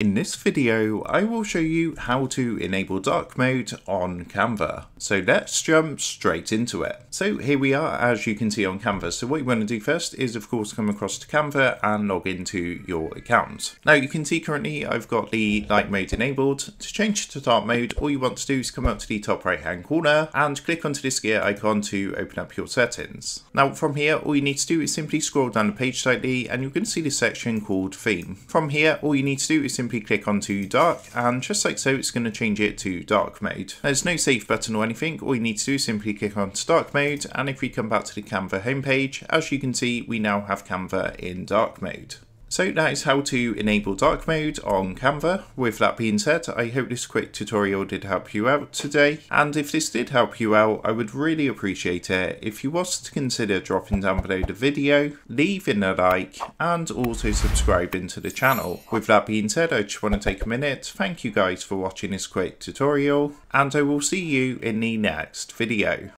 In this video, I will show you how to enable dark mode on Canva. So let's jump straight into it. So here we are, as you can see on Canva. So what you want to do first is of course come across to Canva and log into your account. Now you can see currently I've got the light mode enabled. To change to dark mode, all you want to do is come up to the top right hand corner and click onto this gear icon to open up your settings. Now from here, all you need to do is simply scroll down the page slightly and you're going to see this section called theme. From here, all you need to do is simply simply click onto dark and just like so it's going to change it to dark mode. There's no save button or anything, all you need to do is simply click onto dark mode and if we come back to the Canva homepage, as you can see we now have Canva in dark mode. So that is how to enable dark mode on Canva. With that being said, I hope this quick tutorial did help you out today. And if this did help you out, I would really appreciate it if you was to consider dropping down below the video, leaving a like, and also subscribing to the channel. With that being said, I just want to take a minute thank you guys for watching this quick tutorial, and I will see you in the next video.